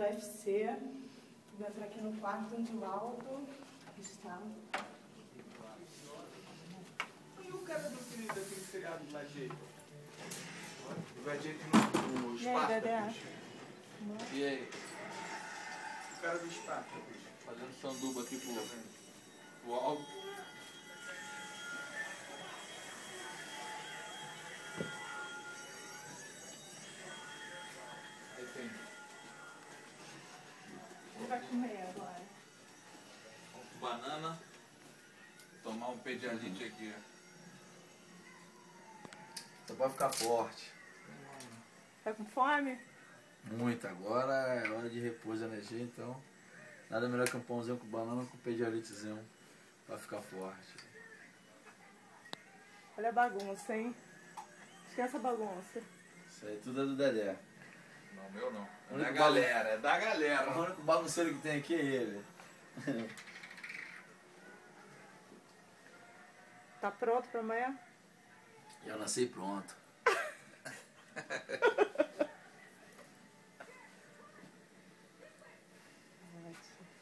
do UFC. Vou entrar aqui no quarto onde o Aldo está. E o cara do filho daquele seriado do Gladiator? O Gladiator no, no E aí, Dedé? Spartacus. E aí? O cara do Spartacus. Fazendo sanduba aqui pro, pro comer agora. banana. Tomar um pedialite aqui. Só pode ficar forte. Tá com fome? Muito. Agora é hora de repouso e energia, então nada melhor que um pãozinho com banana com pedialitezinho pra ficar forte. Olha a bagunça, hein? Esquece a bagunça. Isso aí tudo é do Dedé. Não, meu não. É da galera, é da galera. O único bagunceiro que tem aqui é ele. Tá pronto pra amanhã? Já nasci pronto.